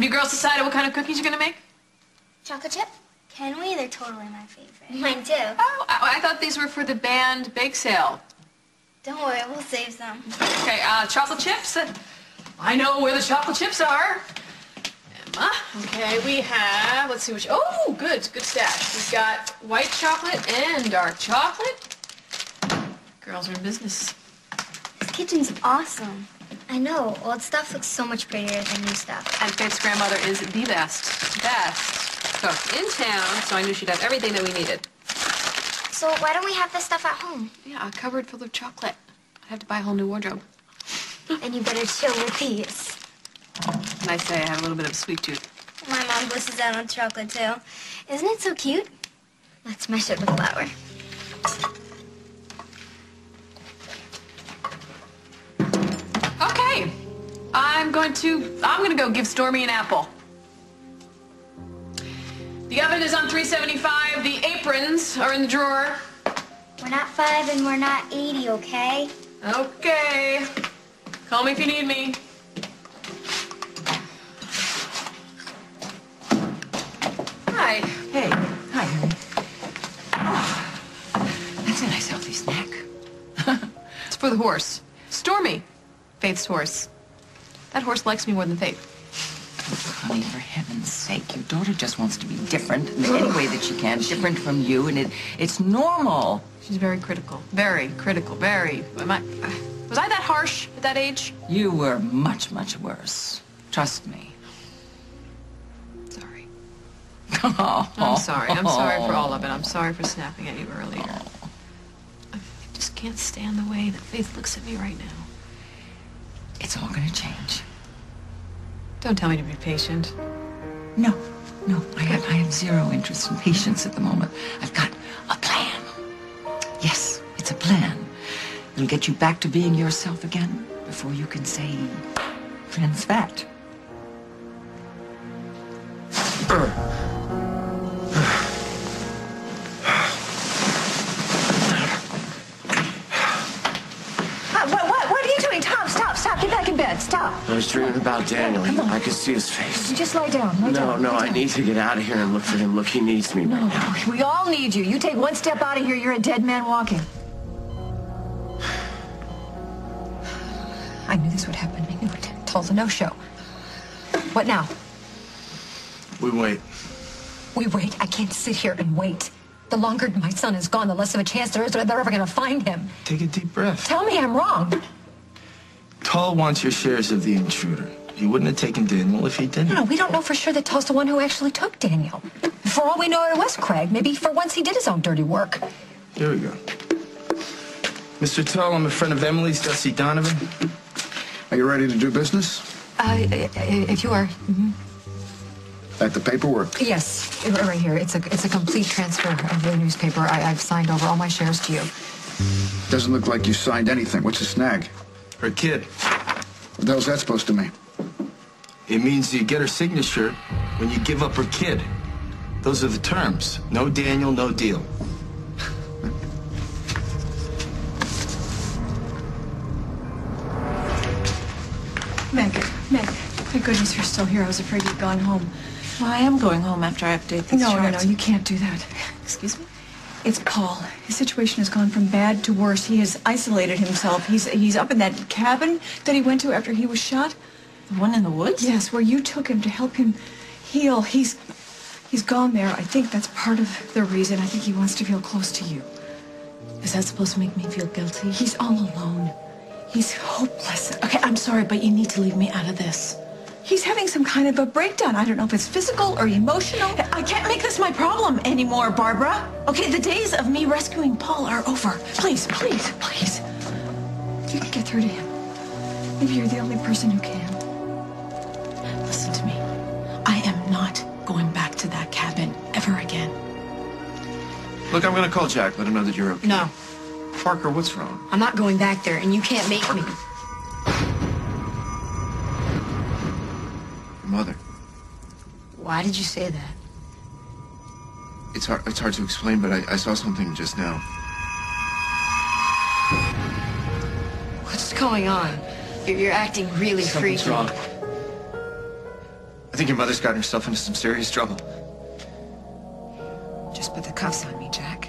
Have you girls decided what kind of cookies you're gonna make? Chocolate chip? Can we? They're totally my favorite. Mine too. Oh, I, I thought these were for the band bake sale. Don't worry, we'll save some. Okay, uh, chocolate chips. I know where the chocolate chips are. Emma. Okay, we have, let's see which, oh, good, good stash. We've got white chocolate and dark chocolate. Girls are in business. This kitchen's awesome. I know. Old stuff looks so much prettier than new stuff. And Faith's grandmother is the best, best cook in town, so I knew she'd have everything that we needed. So why don't we have this stuff at home? Yeah, a cupboard full of chocolate. I'd have to buy a whole new wardrobe. And you better chill with these. And I say I have a little bit of a sweet tooth. My mom blisses out on chocolate too. Isn't it so cute? Let's mash it with flour. I'm going to, I'm going to go give Stormy an apple. The oven is on 375. The aprons are in the drawer. We're not five and we're not 80, okay? Okay. Call me if you need me. Hi. Hey, hi, honey. Oh, that's a nice healthy snack. It's for the horse. Stormy. Faith's horse. That horse likes me more than Faith. Honey, for heaven's sake, your daughter just wants to be different in any way that she can, different from you, and it it's normal. She's very critical. Very critical. Very. Am I, was I that harsh at that age? You were much, much worse. Trust me. Sorry. Oh, I'm sorry. I'm sorry for all of it. I'm sorry for snapping at you earlier. I just can't stand the way that Faith looks at me right now. It's all gonna change. Don't tell me to be patient. No, no, I have, I have zero interest in patience at the moment. I've got a plan. Yes, it's a plan. It'll get you back to being yourself again before you can say trans fat. Bed. Stop. I was dreaming about Daniel. I could see his face. Just lie down. Lie No, down. no, I need to get out of here and look for him. Look, he needs me right now. We all need you. You take one step out of here, you're a dead man walking. I knew this would happen. I knew it. Tull's a, no show. What now? We wait. We wait. I can't sit here and wait. The longer my son is gone, the less of a chance there is that they're ever going to find him. Take a deep breath. Tell me I'm wrong. Tull wants your shares of the intruder. He wouldn't have taken Daniel if he didn't. No, no, we don't know for sure that Tull's the one who actually took Daniel. For all we know, it was Craig. Maybe for once he did his own dirty work. Here we go. Mr. Tull, I'm a friend of Emily's, Dusty Donovan. Are you ready to do business? Uh, if you are. Hmm. At the paperwork. Yes, right here. It's a it's a complete transfer of the newspaper. I, I've signed over all my shares to you. Doesn't look like you signed anything. What's the snag? Her kid. What the hell's that supposed to mean? It means you get her signature when you give up her kid. Those are the terms. No Daniel, no deal. Meg, Meg, thank goodness you're still here. I was afraid you'd gone home. Well, I am going home after I update these No, no, no, you can't do that. Excuse me? It's Paul. His situation has gone from bad to worse. He has isolated himself. He's he's up in that cabin that he went to after he was shot. The one in the woods? Yes, where you took him to help him heal. He's he's gone there. I think that's part of the reason. I think he wants to feel close to you. Is that supposed to make me feel guilty? He's all alone. He's hopeless. Okay, I'm sorry, but you need to leave me out of this. He's having some kind of a breakdown. I don't know if it's physical or emotional. I can't make this my problem anymore, Barbara. Okay, the days of me rescuing Paul are over. Please, please, please. If you can get through to him, maybe you're the only person who can. Listen to me. I am not going back to that cabin ever again. Look, I'm gonna call Jack. Let him know that you're okay. No, Parker, what's wrong? I'm not going back there, and you can't make me. Mother. Why did you say that? It's hard. It's hard to explain, but I, I saw something just now. What's going on? You're, you're acting really Something's freaky. wrong. I think your mother's gotten herself into some serious trouble. Just put the cuffs on me, Jack.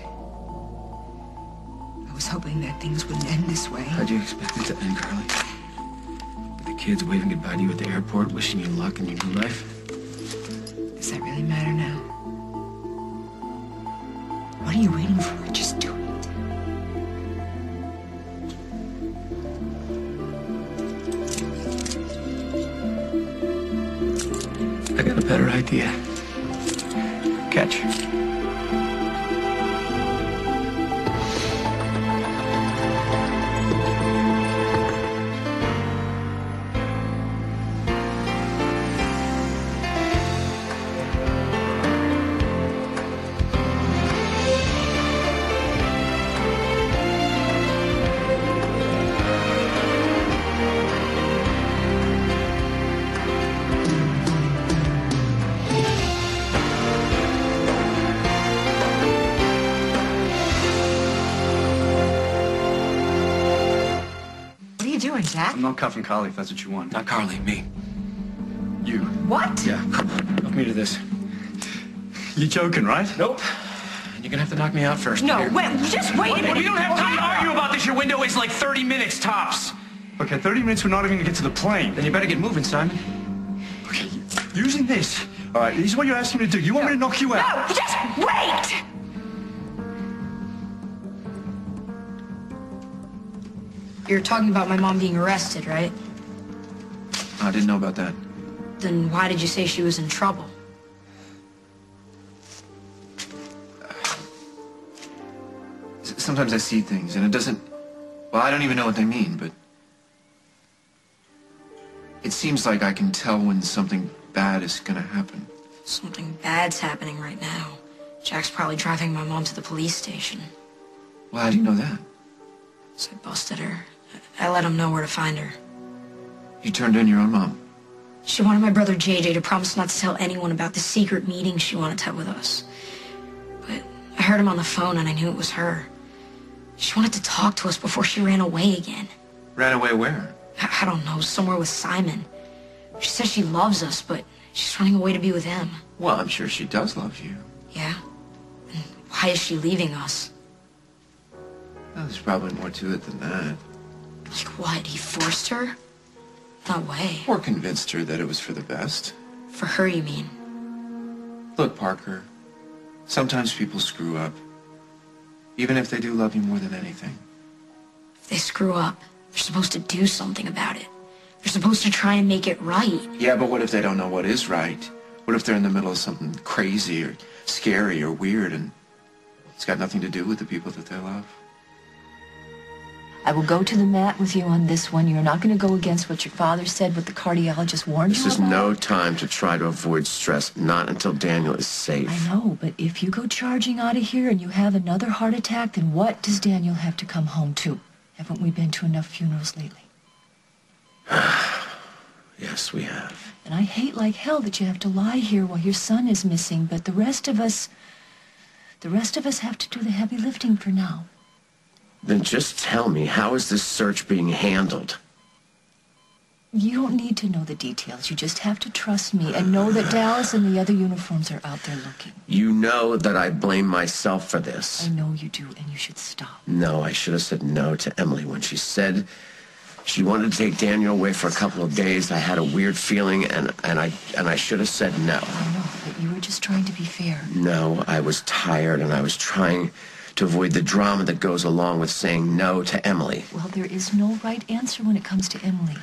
I was hoping that things wouldn't end this way. How'd you expect it to end, Carly? Kids waving goodbye to you at the airport, wishing you luck in your new life? Does that really matter now? What are you waiting for? Just do it. I got a better idea. Catch. What are Jack? I'm not cuffing Carly if that's what you want. Not Carly, me. You. What? Yeah. Hook me to this. You're joking, right? Nope. And you're gonna have to knock me out first. No, Here. wait, just wait a minute. We don't have time to argue about this. Your window is like 30 minutes tops. Okay, 30 minutes, we're not even gonna get to the plane. Then you better get moving, Simon. Okay, using this. All right, this is what you're asking me to do. You want me to knock you out? No, just wait! You're talking about my mom being arrested, right? I didn't know about that. Then why did you say she was in trouble? Sometimes I see things and it doesn't. Well, I don't even know what they mean, but. It seems like I can tell when something bad is gonna happen. Something bad's happening right now. Jack's probably driving my mom to the police station. Well, how do you know that? So I busted her. I let him know where to find her. You turned in your own mom. She wanted my brother JJ to promise not to tell anyone about the secret meeting she wanted to have with us. But I heard him on the phone and I knew it was her. She wanted to talk to us before she ran away again. Ran away where? I, I don't know, somewhere with Simon. She says she loves us, but she's running away to be with him. Well, I'm sure she does love you. Yeah? And why is she leaving us? Well, there's probably more to it than that. Like what? He forced her? No way. Or convinced her that it was for the best. For her, you mean? Look, Parker. Sometimes people screw up. Even if they do love you more than anything. If they screw up, they're supposed to do something about it. They're supposed to try and make it right. Yeah, but what if they don't know what is right? What if they're in the middle of something crazy or scary or weird and it's got nothing to do with the people that they love? I will go to the mat with you on this one. You're not going to go against what your father said, what the cardiologist warned This you This is about. no time to try to avoid stress, not until Daniel is safe. I know, but if you go charging out of here and you have another heart attack, then what does Daniel have to come home to? Haven't we been to enough funerals lately? Yes, we have. And I hate like hell that you have to lie here while your son is missing, but the rest of us, the rest of us have to do the heavy lifting for now. Then just tell me, how is this search being handled? You don't need to know the details. You just have to trust me and know that Dallas and the other uniforms are out there looking. You know that I blame myself for this. I know you do, and you should stop. No, I should have said no to Emily when she said she wanted to take Daniel away for a couple of days. I had a weird feeling, and, and I and I should have said no. I know, but you were just trying to be fair. No, I was tired, and I was trying to avoid the drama that goes along with saying no to Emily. Well, there is no right answer when it comes to Emily.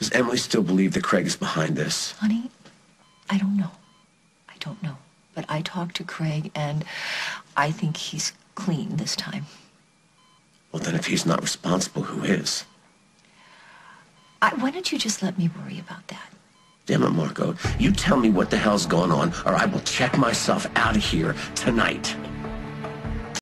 Does Emily still believe that Craig is behind this? Honey, I don't know. I don't know. But I talked to Craig, and I think he's clean this time. Well, then if he's not responsible, who is? I, why don't you just let me worry about that? Damn it, Margo. You tell me what the hell's going on, or I will check myself out of here tonight.